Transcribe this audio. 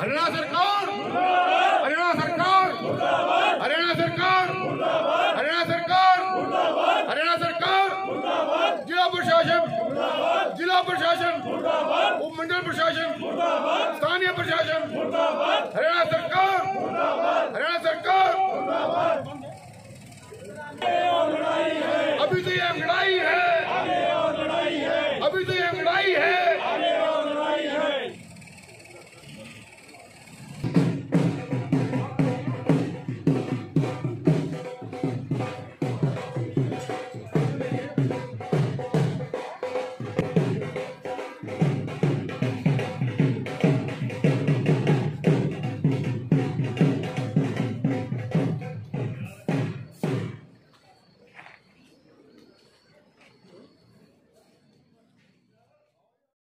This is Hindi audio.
हरियाणा सरकार! हरियाणा सरकार! हरियाणा सरकार! हरियाणा सरकार! हरियाणा सरकार! जिला प्रशासन! जिला प्रशासन! उपमंडल प्रशासन! स्थानीय प्रशासन! हरियाणा सरकार! हरियाणा सरकार! अभी तो ये लड़ाई है। अभी तो